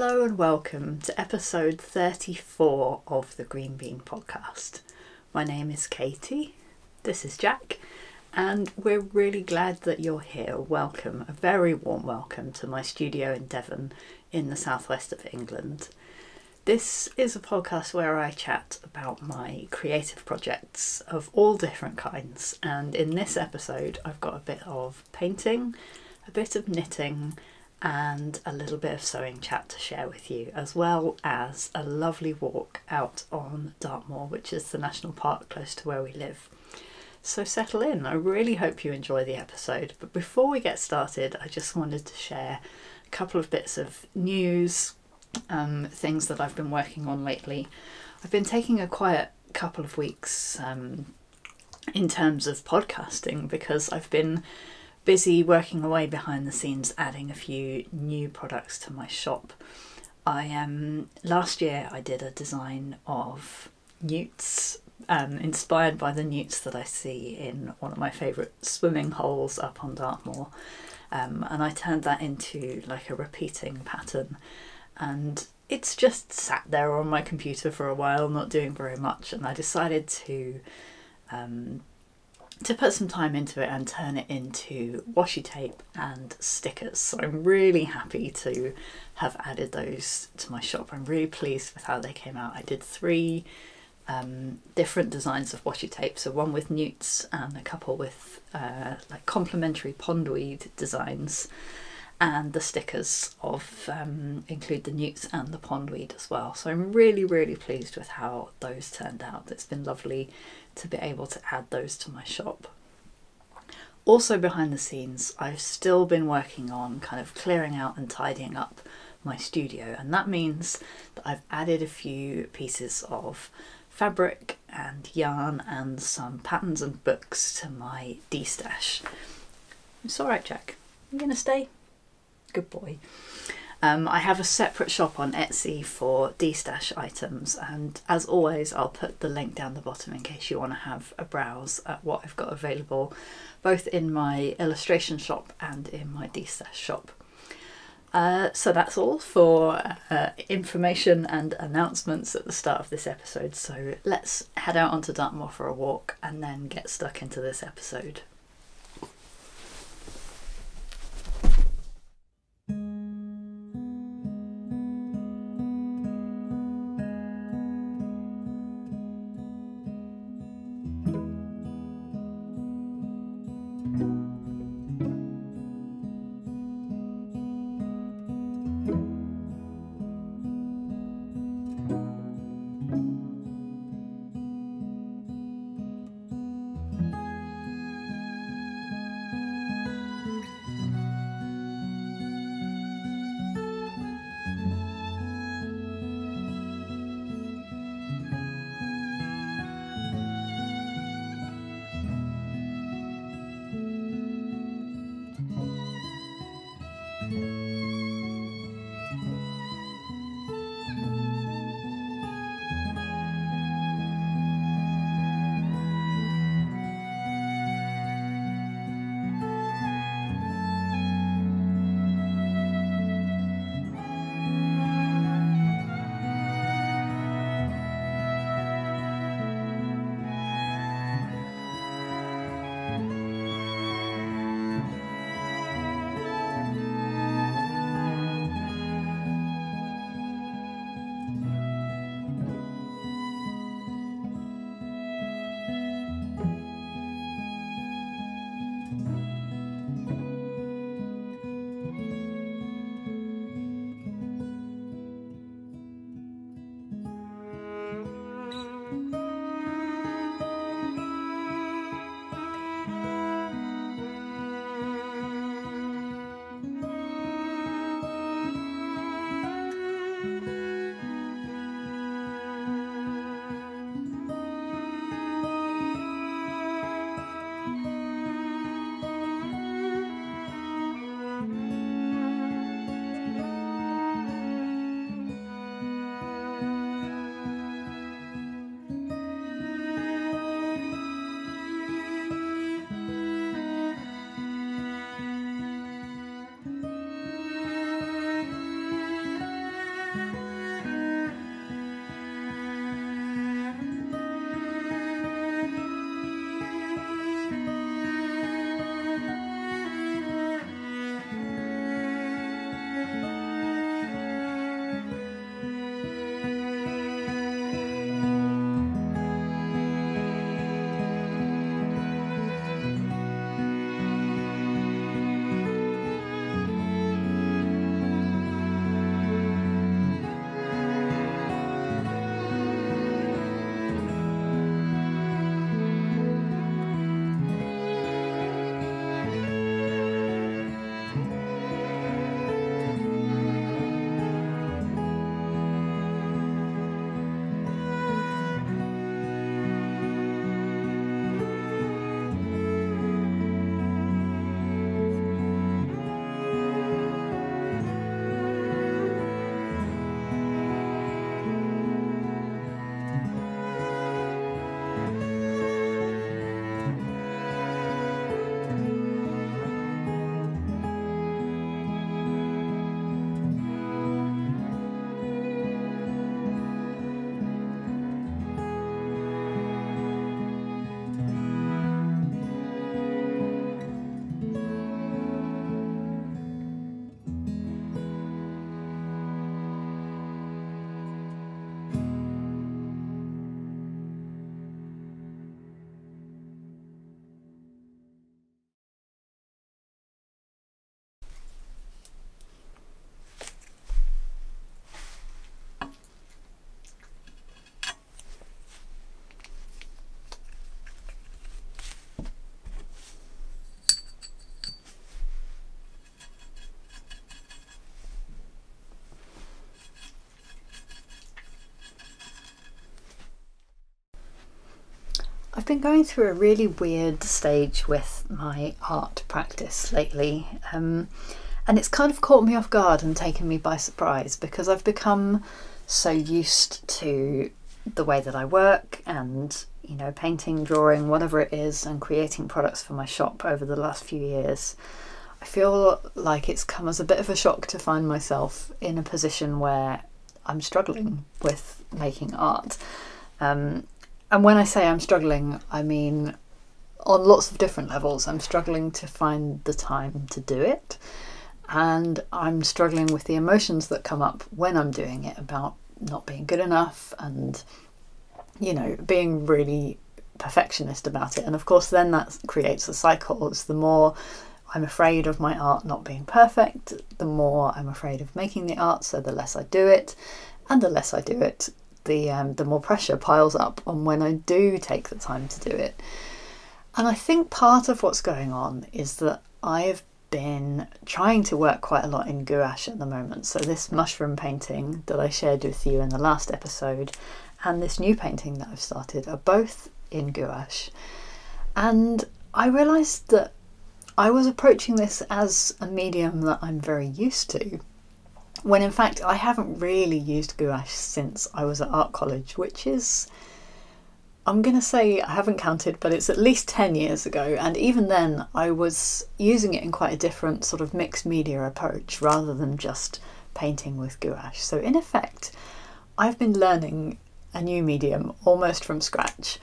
Hello and welcome to episode 34 of the Green Bean podcast. My name is Katie, this is Jack, and we're really glad that you're here. Welcome, a very warm welcome to my studio in Devon in the southwest of England. This is a podcast where I chat about my creative projects of all different kinds, and in this episode, I've got a bit of painting, a bit of knitting, and a little bit of sewing chat to share with you, as well as a lovely walk out on Dartmoor, which is the national park close to where we live. So settle in. I really hope you enjoy the episode. But before we get started, I just wanted to share a couple of bits of news, um, things that I've been working on lately. I've been taking a quiet couple of weeks um, in terms of podcasting because I've been busy working away behind the scenes, adding a few new products to my shop. I um last year I did a design of newts, um, inspired by the newts that I see in one of my favourite swimming holes up on Dartmoor, um, and I turned that into like a repeating pattern, and it's just sat there on my computer for a while, not doing very much, and I decided to um, to put some time into it and turn it into washi tape and stickers. So I'm really happy to have added those to my shop. I'm really pleased with how they came out. I did three um, different designs of washi tape, so one with newts and a couple with uh, like complementary pondweed designs. And the stickers of um, include the newts and the pondweed as well. So I'm really, really pleased with how those turned out. It's been lovely to be able to add those to my shop. Also, behind the scenes, I've still been working on kind of clearing out and tidying up my studio, and that means that I've added a few pieces of fabric and yarn and some patterns and books to my D stash. It's alright, Jack. You gonna stay? Good boy. Um, I have a separate shop on Etsy for D-stash items and as always I'll put the link down the bottom in case you want to have a browse at what I've got available both in my illustration shop and in my D-stash shop. Uh, so that's all for uh, information and announcements at the start of this episode. So let's head out onto Dartmoor for a walk and then get stuck into this episode. Been going through a really weird stage with my art practice lately. Um, and it's kind of caught me off guard and taken me by surprise because I've become so used to the way that I work and, you know, painting, drawing, whatever it is, and creating products for my shop over the last few years. I feel like it's come as a bit of a shock to find myself in a position where I'm struggling with making art. Um, and when I say I'm struggling, I mean on lots of different levels. I'm struggling to find the time to do it and I'm struggling with the emotions that come up when I'm doing it about not being good enough and you know being really perfectionist about it and of course then that creates a cycle it's the more I'm afraid of my art not being perfect the more I'm afraid of making the art so the less I do it and the less I do it the um, the more pressure piles up on when I do take the time to do it and I think part of what's going on is that I've been trying to work quite a lot in gouache at the moment. So, this mushroom painting that I shared with you in the last episode and this new painting that I've started are both in gouache. And I realised that I was approaching this as a medium that I'm very used to, when in fact I haven't really used gouache since I was at art college, which is I'm going to say I haven't counted, but it's at least 10 years ago. And even then, I was using it in quite a different sort of mixed media approach rather than just painting with gouache. So, in effect, I've been learning a new medium almost from scratch.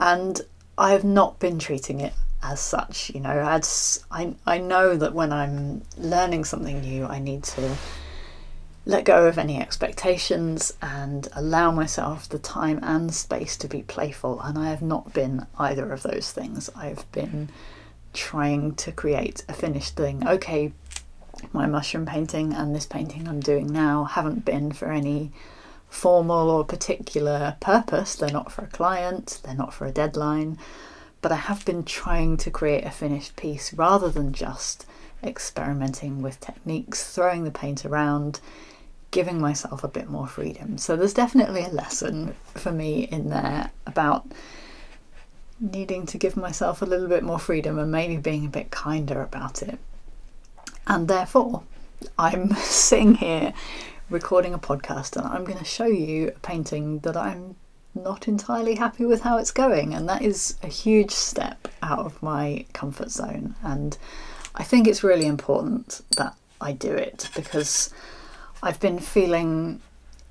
And I have not been treating it as such. You know, as I, I know that when I'm learning something new, I need to let go of any expectations and allow myself the time and space to be playful. And I have not been either of those things. I've been trying to create a finished thing. Okay, my mushroom painting and this painting I'm doing now haven't been for any formal or particular purpose. They're not for a client, they're not for a deadline, but I have been trying to create a finished piece rather than just experimenting with techniques, throwing the paint around, giving myself a bit more freedom. So there's definitely a lesson for me in there about needing to give myself a little bit more freedom and maybe being a bit kinder about it. And therefore, I'm sitting here recording a podcast and I'm going to show you a painting that I'm not entirely happy with how it's going. And that is a huge step out of my comfort zone. And I think it's really important that I do it because I've been feeling,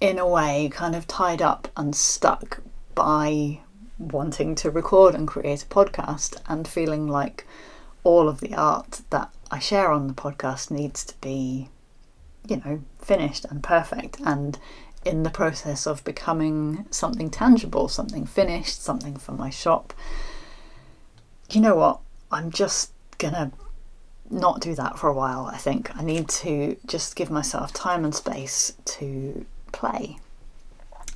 in a way, kind of tied up and stuck by wanting to record and create a podcast and feeling like all of the art that I share on the podcast needs to be, you know, finished and perfect and in the process of becoming something tangible, something finished, something for my shop. You know what? I'm just gonna not do that for a while, I think. I need to just give myself time and space to play.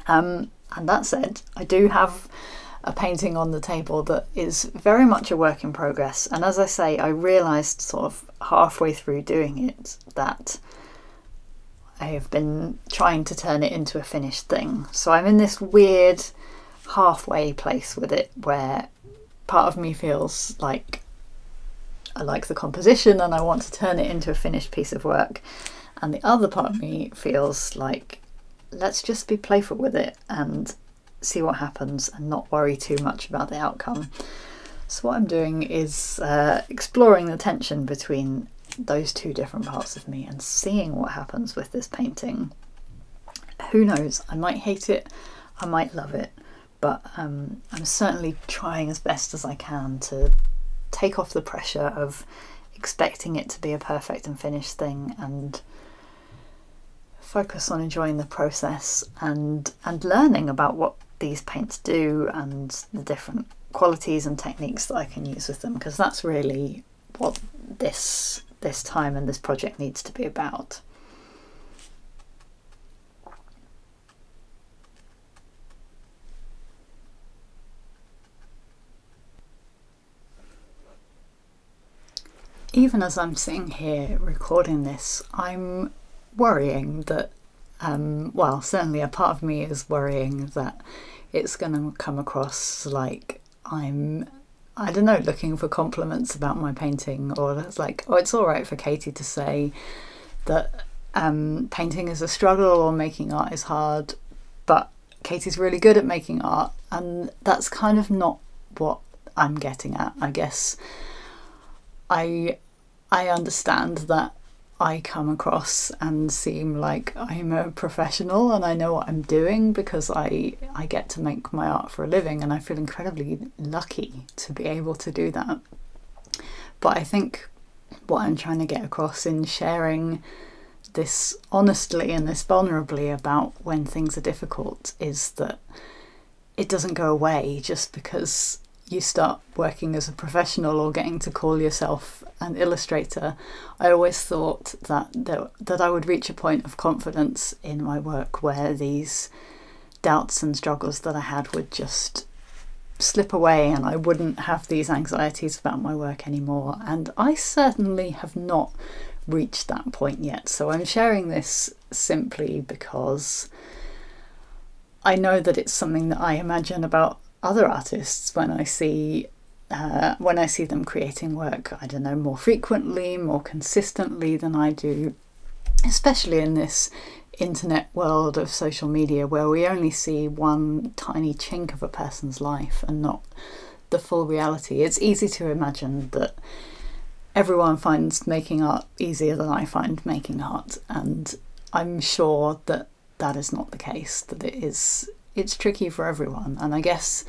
Um, and that said, I do have a painting on the table that is very much a work in progress. And as I say, I realised sort of halfway through doing it that I have been trying to turn it into a finished thing. So I'm in this weird halfway place with it where part of me feels like I like the composition and I want to turn it into a finished piece of work. And the other part of me feels like let's just be playful with it and see what happens and not worry too much about the outcome. So, what I'm doing is uh, exploring the tension between those two different parts of me and seeing what happens with this painting. Who knows? I might hate it, I might love it, but um, I'm certainly trying as best as I can to take off the pressure of expecting it to be a perfect and finished thing and focus on enjoying the process and and learning about what these paints do and the different qualities and techniques that I can use with them because that's really what this this time and this project needs to be about. Even as I'm sitting here recording this, I'm worrying that, um, well, certainly a part of me is worrying that it's going to come across like I'm I don't know, looking for compliments about my painting, or it's like, oh, it's all right for Katie to say that um, painting is a struggle or making art is hard, but Katie's really good at making art, and that's kind of not what I'm getting at. I guess I I understand that I come across and seem like I'm a professional and I know what I'm doing because I I get to make my art for a living and I feel incredibly lucky to be able to do that. But I think what I'm trying to get across in sharing this honestly and this vulnerably about when things are difficult is that it doesn't go away just because you start working as a professional or getting to call yourself an illustrator, I always thought that there, that I would reach a point of confidence in my work where these doubts and struggles that I had would just slip away and I wouldn't have these anxieties about my work anymore. And I certainly have not reached that point yet. So I'm sharing this simply because I know that it's something that I imagine about other artists when I see uh, when I see them creating work, I don't know, more frequently, more consistently than I do, especially in this internet world of social media where we only see one tiny chink of a person's life and not the full reality. It's easy to imagine that everyone finds making art easier than I find making art, and I'm sure that that is not the case, that it is it's tricky for everyone. And I guess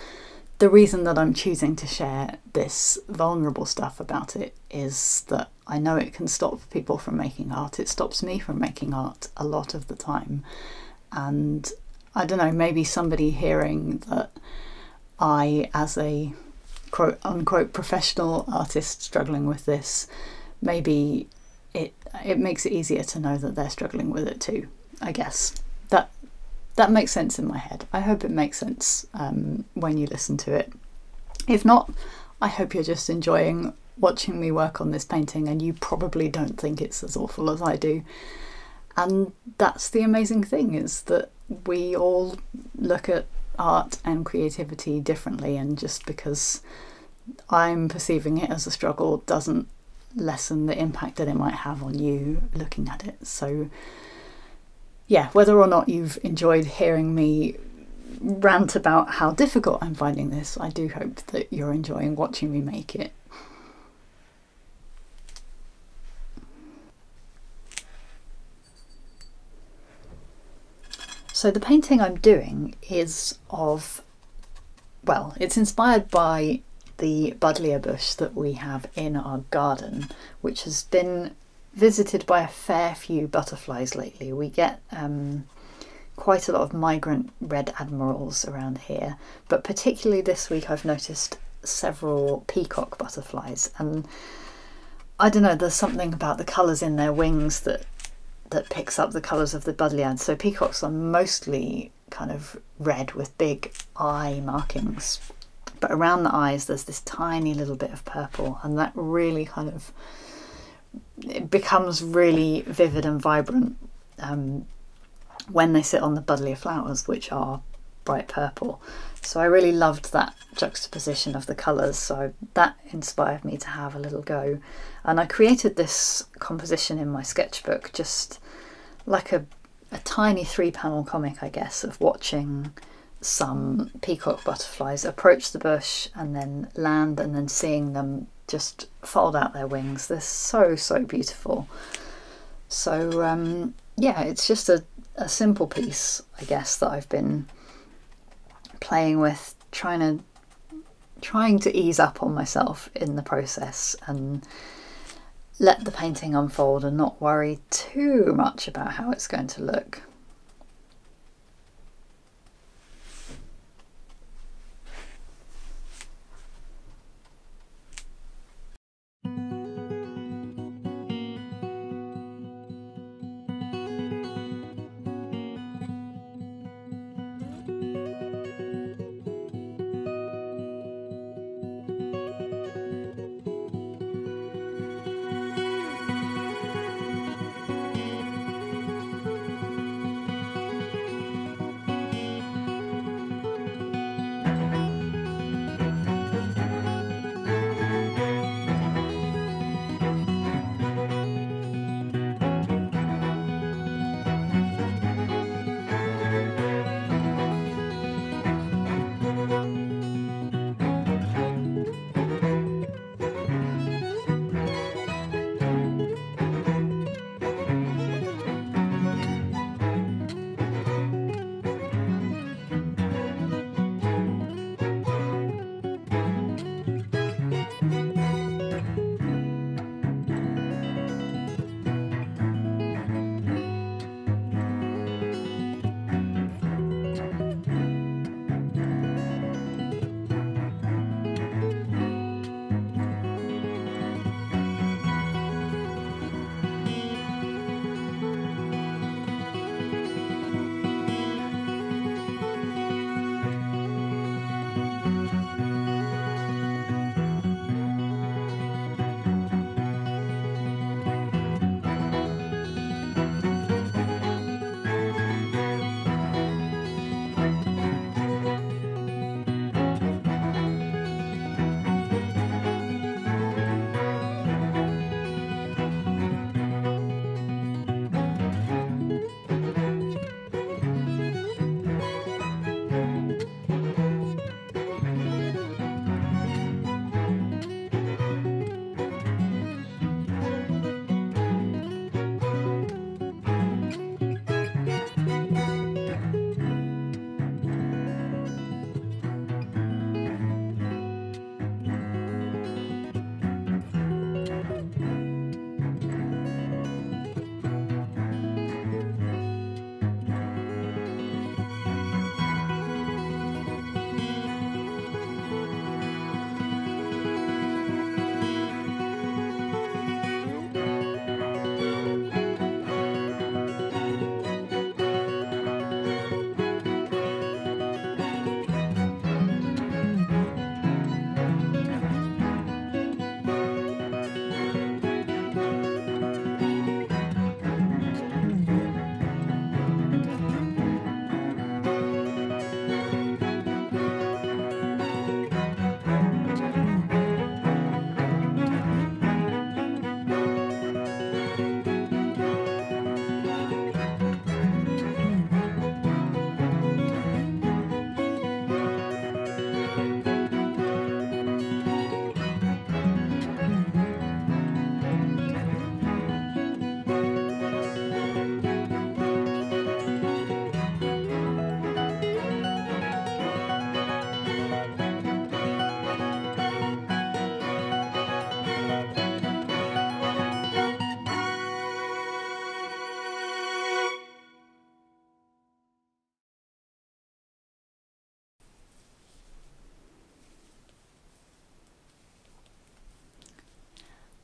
the reason that I'm choosing to share this vulnerable stuff about it is that I know it can stop people from making art. It stops me from making art a lot of the time. And I don't know, maybe somebody hearing that I, as a quote unquote professional artist struggling with this, maybe it it makes it easier to know that they're struggling with it too. I guess that makes sense in my head. I hope it makes sense um, when you listen to it. If not, I hope you're just enjoying watching me work on this painting and you probably don't think it's as awful as I do. And that's the amazing thing is that we all look at art and creativity differently and just because I'm perceiving it as a struggle doesn't lessen the impact that it might have on you looking at it. So yeah, whether or not you've enjoyed hearing me rant about how difficult I'm finding this, I do hope that you're enjoying watching me make it. So the painting I'm doing is of, well, it's inspired by the buddleia bush that we have in our garden, which has been visited by a fair few butterflies lately. We get um, quite a lot of migrant red admirals around here, but particularly this week I've noticed several peacock butterflies, and I don't know. There's something about the colours in their wings that that picks up the colours of the buddleia. So peacocks are mostly kind of red with big eye markings, but around the eyes there's this tiny little bit of purple, and that really kind of it becomes really vivid and vibrant um, when they sit on the buddleia flowers, which are bright purple. So I really loved that juxtaposition of the colours, so that inspired me to have a little go. And I created this composition in my sketchbook, just like a, a tiny three panel comic, I guess, of watching some peacock butterflies approach the bush and then land and then seeing them just fold out their wings. They're so, so beautiful. So, um, yeah, it's just a, a simple piece, I guess, that I've been playing with, trying to trying to ease up on myself in the process and let the painting unfold and not worry too much about how it's going to look.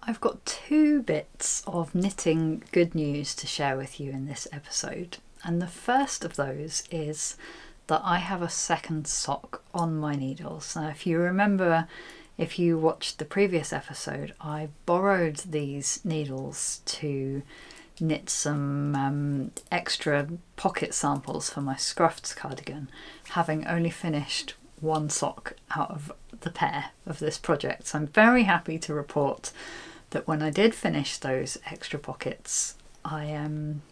I've got two bits of knitting good news to share with you in this episode. And the first of those is that I have a second sock on my needles. Now, if you remember, if you watched the previous episode, I borrowed these needles to knit some um, extra pocket samples for my Scruffs cardigan, having only finished one sock out of the pair of this project. So I'm very happy to report that when I did finish those extra pockets, I um,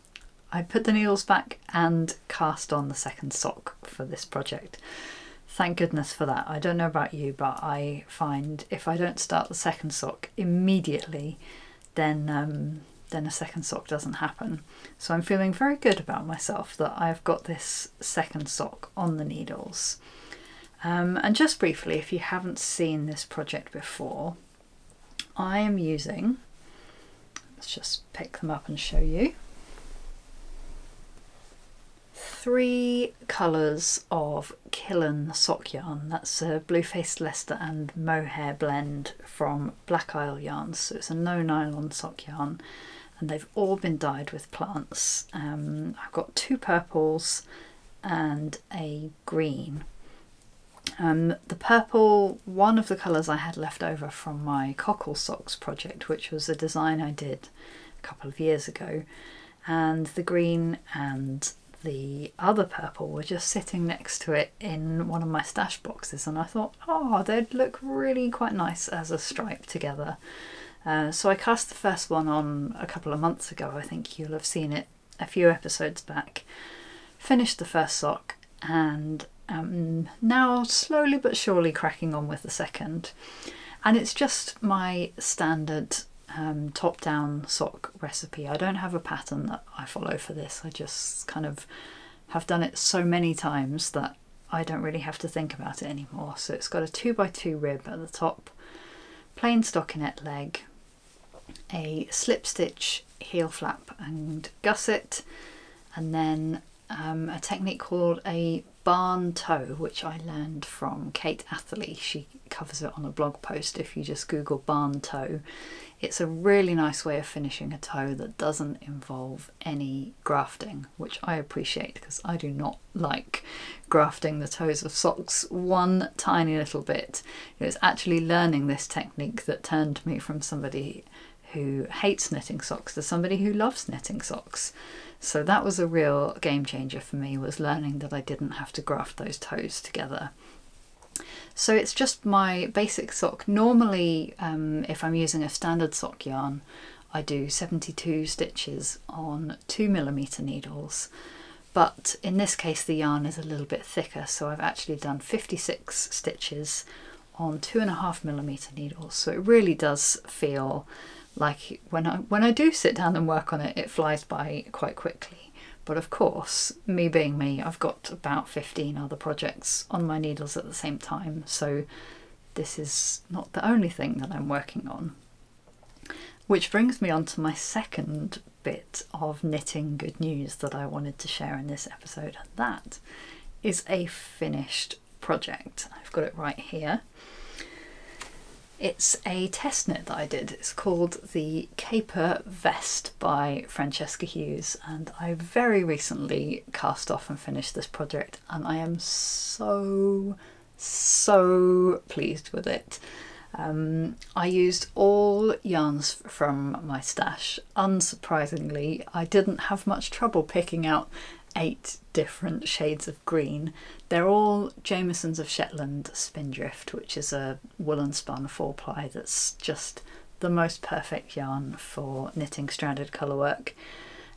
I put the needles back and cast on the second sock for this project. Thank goodness for that. I don't know about you, but I find if I don't start the second sock immediately, then um, then a second sock doesn't happen. So I'm feeling very good about myself that I've got this second sock on the needles. Um, and just briefly, if you haven't seen this project before, I am using, let's just pick them up and show you, three colours of Killen sock yarn. That's a Blue Faced Leicester and Mohair blend from Black Isle Yarns. So it's a no nylon sock yarn and they've all been dyed with plants. Um, I've got two purples and a green. Um, the purple, one of the colours I had left over from my cockle socks project, which was a design I did a couple of years ago, and the green and the other purple were just sitting next to it in one of my stash boxes, and I thought, oh, they'd look really quite nice as a stripe together. Uh, so I cast the first one on a couple of months ago. I think you'll have seen it a few episodes back. Finished the first sock, and um, now slowly but surely cracking on with the second. And it's just my standard um, top down sock recipe. I don't have a pattern that I follow for this. I just kind of have done it so many times that I don't really have to think about it anymore. So it's got a 2x2 rib at the top, plain stockinette leg, a slip stitch heel flap and gusset, and then um, a technique called a barn toe, which I learned from Kate Atherley. She covers it on a blog post if you just Google barn toe. It's a really nice way of finishing a toe that doesn't involve any grafting, which I appreciate because I do not like grafting the toes of socks one tiny little bit. It was actually learning this technique that turned me from somebody who hates knitting socks to somebody who loves knitting socks. So that was a real game changer for me was learning that I didn't have to graft those toes together. So it's just my basic sock. Normally, um, if I'm using a standard sock yarn, I do 72 stitches on 2mm needles. But in this case, the yarn is a little bit thicker, so I've actually done 56 stitches on 2.5mm needles. So it really does feel like when I when I do sit down and work on it, it flies by quite quickly. But of course, me being me, I've got about 15 other projects on my needles at the same time, so this is not the only thing that I'm working on. Which brings me on to my second bit of knitting good news that I wanted to share in this episode, and that is a finished project. I've got it right here. It's a test knit that I did. It's called the Caper Vest by Francesca Hughes, and I very recently cast off and finished this project, and I am so, so pleased with it. Um, I used all yarns from my stash. Unsurprisingly, I didn't have much trouble picking out eight different shades of green. They're all Jamieson's of Shetland Spindrift, which is a woolen spun four ply that's just the most perfect yarn for knitting stranded colour work.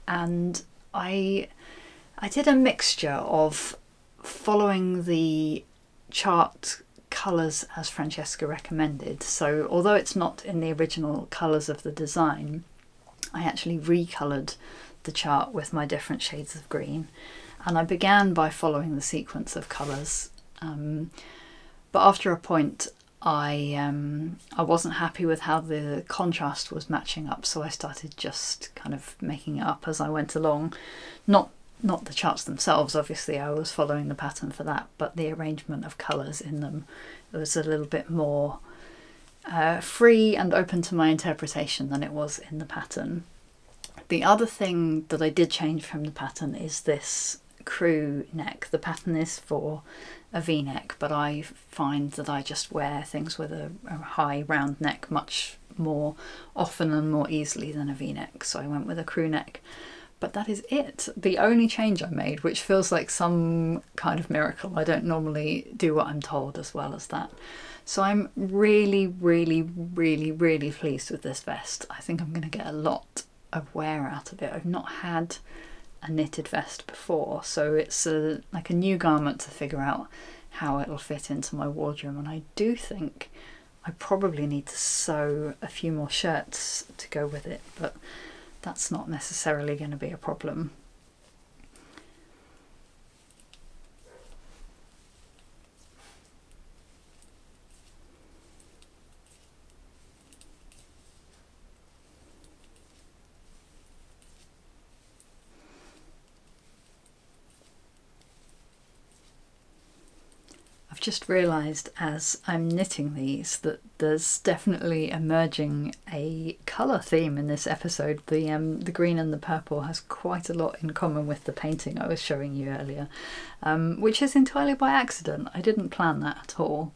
And I I did a mixture of following the chart colours as Francesca recommended. So although it's not in the original colours of the design, I actually recoloured the chart with my different shades of green and I began by following the sequence of colours um, but after a point I um, I wasn't happy with how the contrast was matching up so I started just kind of making it up as I went along not not the charts themselves obviously I was following the pattern for that but the arrangement of colours in them it was a little bit more uh, free and open to my interpretation than it was in the pattern. The other thing that I did change from the pattern is this crew neck. The pattern is for a v-neck but I find that I just wear things with a, a high round neck much more often and more easily than a v-neck. So I went with a crew neck. But that is it. The only change I made which feels like some kind of miracle I don't normally do what I'm told as well as that. So I'm really really really really pleased with this vest. I think I'm going to get a lot of wear out of it. I've not had a knitted vest before so it's a, like a new garment to figure out how it'll fit into my wardrobe. And I do think I probably need to sew a few more shirts to go with it but that's not necessarily going to be a problem just realised as I'm knitting these that there's definitely emerging a colour theme in this episode. The um, the green and the purple has quite a lot in common with the painting I was showing you earlier, um, which is entirely by accident. I didn't plan that at all.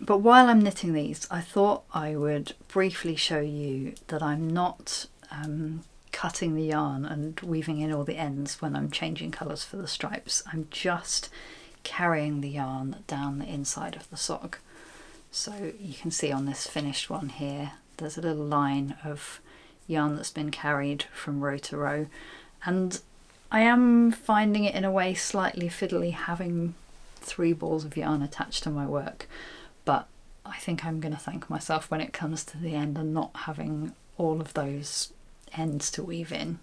But while I'm knitting these, I thought I would briefly show you that I'm not um, cutting the yarn and weaving in all the ends when I'm changing colours for the stripes. I'm just carrying the yarn down the inside of the sock. So you can see on this finished one here, there's a little line of yarn that's been carried from row to row. And I am finding it in a way slightly fiddly having three balls of yarn attached to my work, but I think I'm going to thank myself when it comes to the end and not having all of those ends to weave in.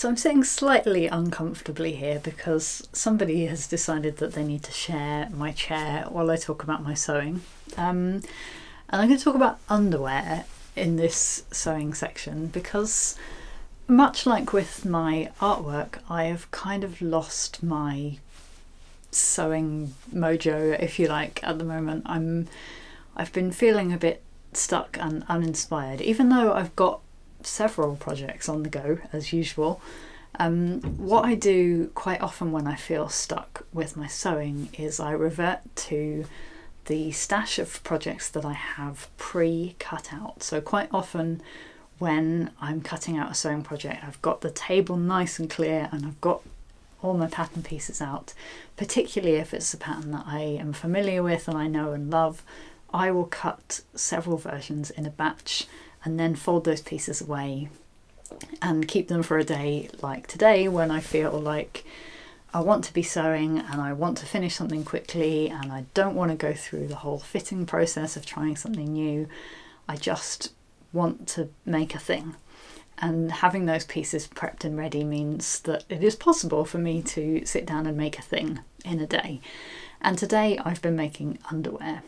So I'm sitting slightly uncomfortably here because somebody has decided that they need to share my chair while I talk about my sewing. Um, and I'm going to talk about underwear in this sewing section because much like with my artwork, I have kind of lost my sewing mojo, if you like, at the moment. I'm I've been feeling a bit stuck and uninspired, even though I've got several projects on the go as usual. Um, what I do quite often when I feel stuck with my sewing is I revert to the stash of projects that I have pre cut out. So, quite often when I'm cutting out a sewing project, I've got the table nice and clear and I've got all my pattern pieces out, particularly if it's a pattern that I am familiar with and I know and love. I will cut several versions in a batch and then fold those pieces away and keep them for a day like today when I feel like I want to be sewing and I want to finish something quickly and I don't want to go through the whole fitting process of trying something new. I just want to make a thing. And having those pieces prepped and ready means that it is possible for me to sit down and make a thing in a day. And today I've been making underwear.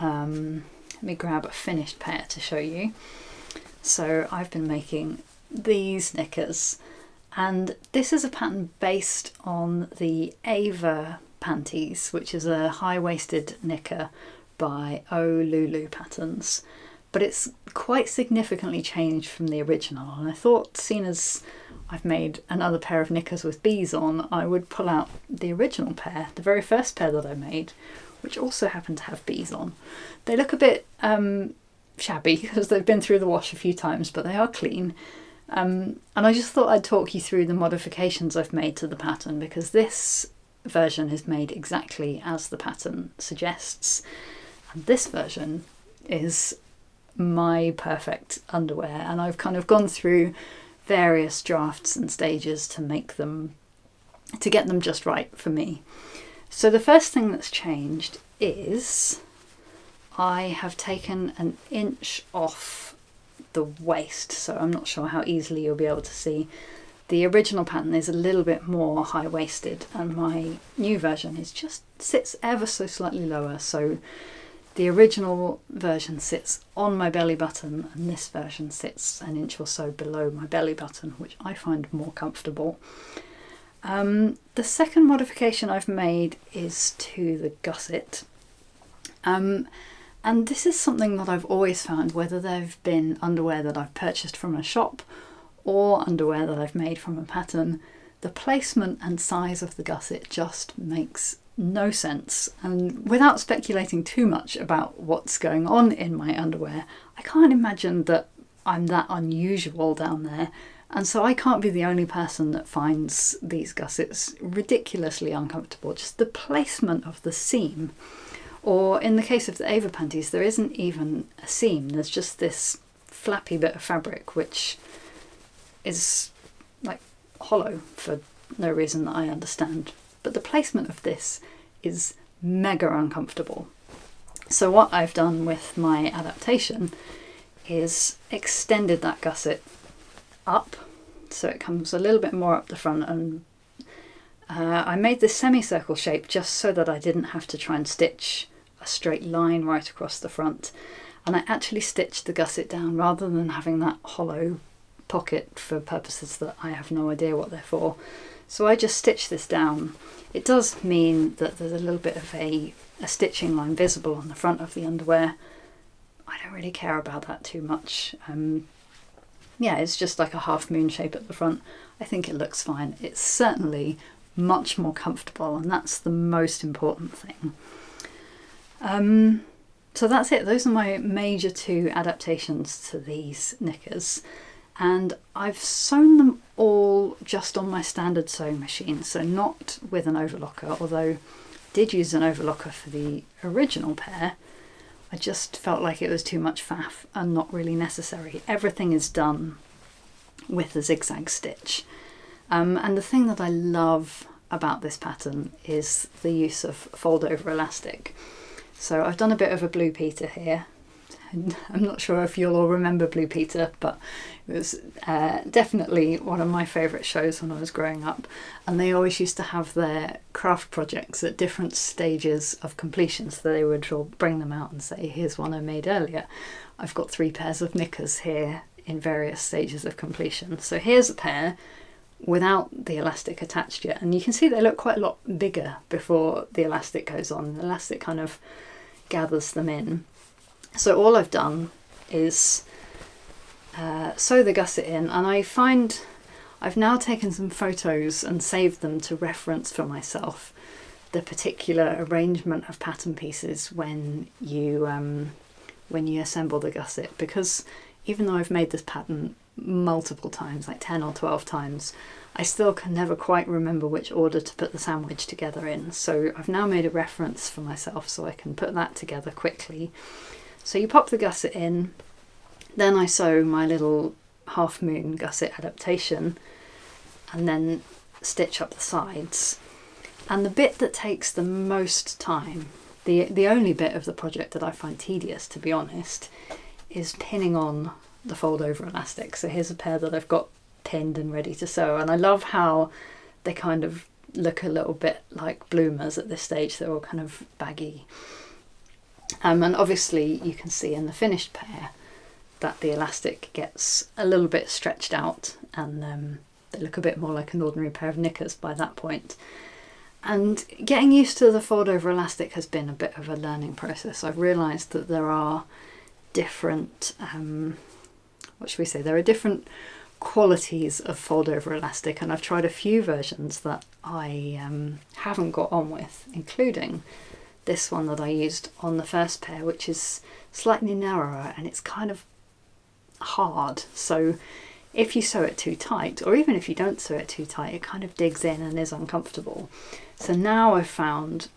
Um, let me grab a finished pair to show you. So I've been making these knickers and this is a pattern based on the Ava panties, which is a high-waisted knicker by Ohhh Lulu Patterns. But it's quite significantly changed from the original, and I thought, seeing as I've made another pair of knickers with bees on, I would pull out the original pair, the very first pair that I made, which also happen to have bees on. They look a bit um, shabby because they've been through the wash a few times, but they are clean. Um, and I just thought I'd talk you through the modifications I've made to the pattern because this version is made exactly as the pattern suggests. And this version is my perfect underwear and I've kind of gone through various drafts and stages to make them to get them just right for me. So the first thing that's changed is I have taken an inch off the waist, so I'm not sure how easily you'll be able to see. The original pattern is a little bit more high-waisted and my new version is just sits ever so slightly lower. So the original version sits on my belly button and this version sits an inch or so below my belly button, which I find more comfortable. Um, the second modification I've made is to the gusset. Um, and this is something that I've always found, whether they've been underwear that I've purchased from a shop or underwear that I've made from a pattern, the placement and size of the gusset just makes no sense. And without speculating too much about what's going on in my underwear, I can't imagine that I'm that unusual down there. And so I can't be the only person that finds these gussets ridiculously uncomfortable. Just the placement of the seam or in the case of the Ava panties, there isn't even a seam, there's just this flappy bit of fabric which is like hollow for no reason that I understand. But the placement of this is mega uncomfortable. So what I've done with my adaptation is extended that gusset up so it comes a little bit more up the front and uh, I made this semicircle shape just so that I didn't have to try and stitch a straight line right across the front and I actually stitched the gusset down rather than having that hollow pocket for purposes that I have no idea what they're for. So I just stitched this down. It does mean that there's a little bit of a, a stitching line visible on the front of the underwear. I don't really care about that too much. Um, yeah, it's just like a half moon shape at the front. I think it looks fine. It's certainly much more comfortable and that's the most important thing. Um, so that's it. Those are my major two adaptations to these knickers. And I've sewn them all just on my standard sewing machine, so not with an overlocker, although I did use an overlocker for the original pair. I just felt like it was too much faff and not really necessary. Everything is done with a zigzag stitch. Um, and the thing that I love about this pattern is the use of fold over elastic. So I've done a bit of a blue Peter here. I'm not sure if you'll all remember Blue Peter, but it was uh, definitely one of my favourite shows when I was growing up. And they always used to have their craft projects at different stages of completion. So they would bring them out and say, Here's one I made earlier. I've got three pairs of knickers here in various stages of completion. So here's a pair without the elastic attached yet. And you can see they look quite a lot bigger before the elastic goes on. The elastic kind of gathers them in. So all I've done is uh, sew the gusset in and I find I've now taken some photos and saved them to reference for myself the particular arrangement of pattern pieces when you um, when you assemble the gusset because even though I've made this pattern multiple times, like 10 or 12 times, I still can never quite remember which order to put the sandwich together in. So I've now made a reference for myself so I can put that together quickly. So you pop the gusset in, then I sew my little half moon gusset adaptation and then stitch up the sides. And the bit that takes the most time, the, the only bit of the project that I find tedious to be honest, is pinning on the fold over elastic. So here's a pair that I've got pinned and ready to sew and I love how they kind of look a little bit like bloomers at this stage. They're all kind of baggy. Um, and obviously you can see in the finished pair that the elastic gets a little bit stretched out and um, they look a bit more like an ordinary pair of knickers by that point. And getting used to the fold over elastic has been a bit of a learning process. I've realised that there are different, um, what should we say, there are different qualities of fold over elastic and I've tried a few versions that I um, haven't got on with, including this one that I used on the first pair, which is slightly narrower and it's kind of hard. So if you sew it too tight, or even if you don't sew it too tight, it kind of digs in and is uncomfortable. So now I've found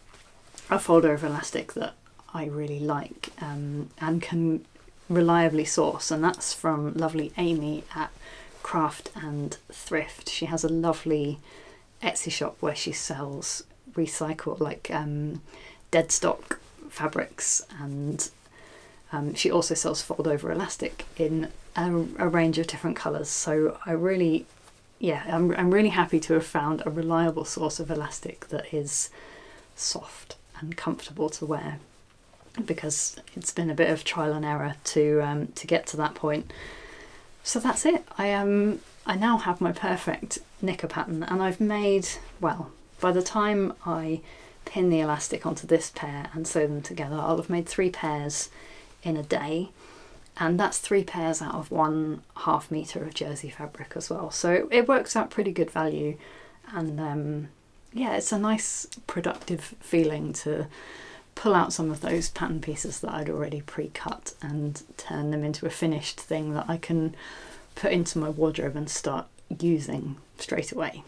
a fold over elastic that I really like um, and can reliably source, and that's from lovely Amy at Craft and Thrift. She has a lovely Etsy shop where she sells recycle like um, dead stock fabrics and um, she also sells fold over elastic in a, a, range of different colours. So I really, yeah, I'm, I'm really happy to have found a reliable source of elastic that is soft and comfortable to wear because it's been a bit of trial and error to um, to get to that point. So that's it. I am um, I now have my perfect knicker pattern and I've made well by the time I pin the elastic onto this pair and sew them together I'll have made three pairs in a day and that's three pairs out of one half meter of jersey fabric as well so it works out pretty good value and um, yeah it's a nice productive feeling to pull out some of those pattern pieces that I'd already pre-cut and turn them into a finished thing that I can put into my wardrobe and start using straight away.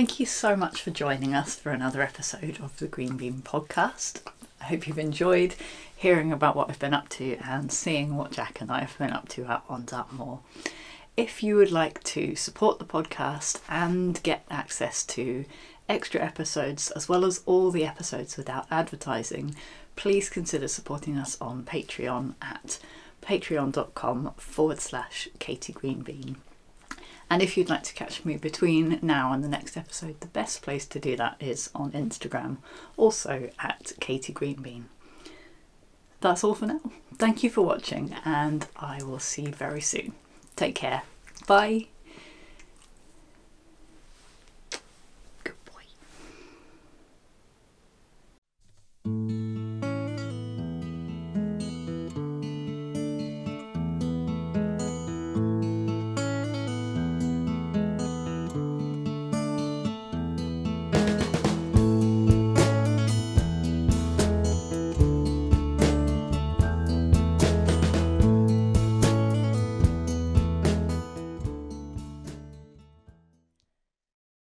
Thank you so much for joining us for another episode of the Green Bean podcast. I hope you've enjoyed hearing about what I've been up to and seeing what Jack and I have been up to out on Dartmoor. If you would like to support the podcast and get access to extra episodes as well as all the episodes without advertising, please consider supporting us on Patreon at patreon.com forward slash Katie Greenbean. And if you'd like to catch me between now and the next episode, the best place to do that is on Instagram, also at Katie Greenbean. That's all for now. Thank you for watching, and I will see you very soon. Take care. Bye.